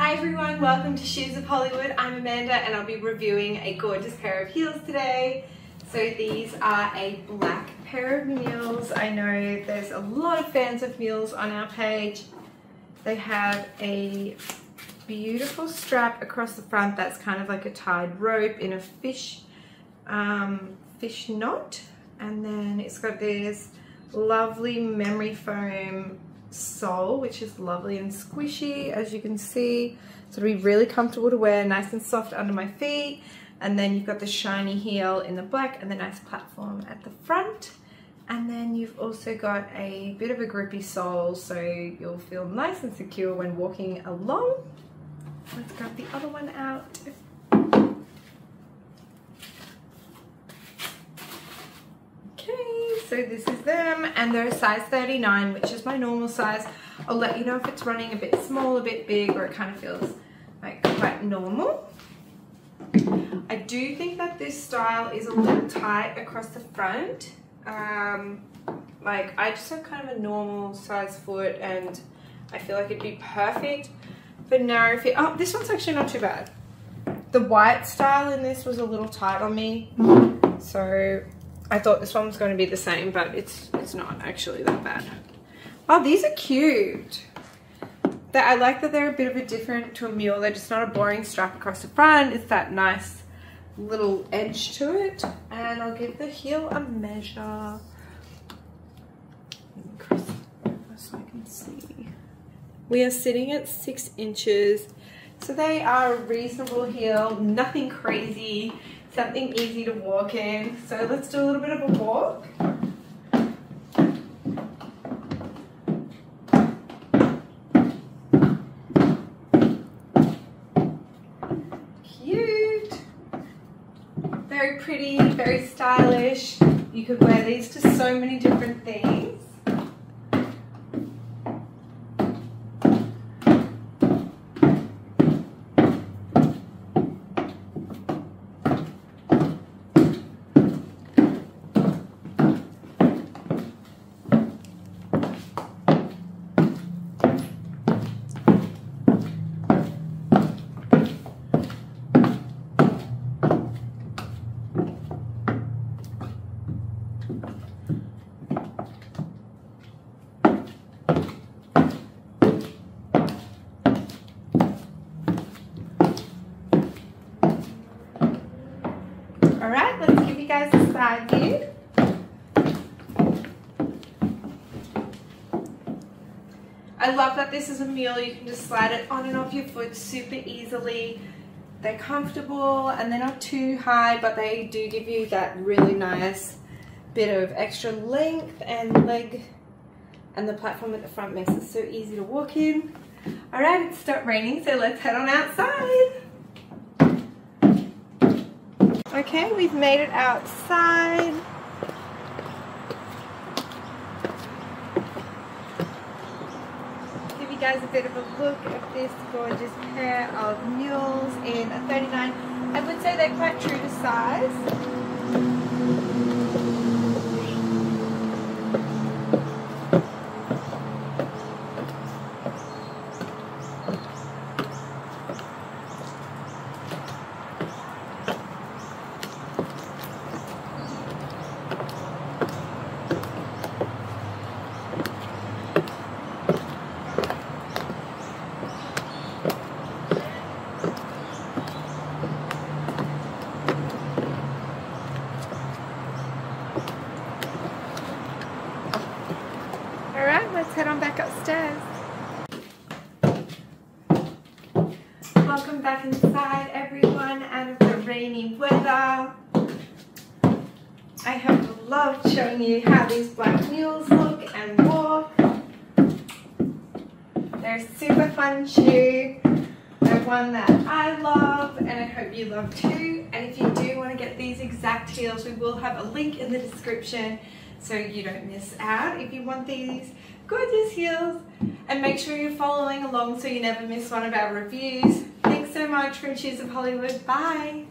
Hi everyone, welcome to Shoes of Hollywood. I'm Amanda and I'll be reviewing a gorgeous pair of heels today. So these are a black pair of mules. I know there's a lot of fans of mules on our page. They have a beautiful strap across the front that's kind of like a tied rope in a fish, um, fish knot. And then it's got this lovely memory foam sole, which is lovely and squishy, as you can see. So it'll be really comfortable to wear, nice and soft under my feet. And then you've got the shiny heel in the black and the nice platform at the front. And then you've also got a bit of a grippy sole, so you'll feel nice and secure when walking along. Let's grab the other one out. Okay, so this is them, and they're a size 39, which is my normal size. I'll let you know if it's running a bit small, a bit big, or it kind of feels like quite normal. I do think that this style is a little tight across the front. Um, like I just have kind of a normal size foot and I feel like it'd be perfect for narrow fit. Oh, this one's actually not too bad. The white style in this was a little tight on me. So I thought this one was going to be the same, but it's, it's not actually that bad. Oh, these are cute that I like that they're a bit of a different to a mule. They're just not a boring strap across the front. It's that nice little edge to it. And I'll give the heel a measure. So I can see. We are sitting at six inches. So they are a reasonable heel, nothing crazy, something easy to walk in. So let's do a little bit of a walk. Cute. Very pretty, very stylish. You could wear these to so many different things. All right, let's give you guys a side view. I love that this is a mule. You can just slide it on and off your foot super easily. They're comfortable and they're not too high, but they do give you that really nice bit of extra length and leg and the platform at the front makes it so easy to walk in. All right, it's stopped raining, so let's head on outside. Okay, we've made it outside. Give you guys a bit of a look at this gorgeous pair of mules in a 39. I would say they're quite true to size. Let's head on back upstairs. Welcome back inside everyone out of the rainy weather. I have loved showing you how these black mules look and walk. They're super fun shoe. They're one that I love and I hope you love too. And if you do want to get these exact heels, we will have a link in the description so you don't miss out if you want these gorgeous heels and make sure you're following along so you never miss one of our reviews. Thanks so much from Shoes of Hollywood. Bye.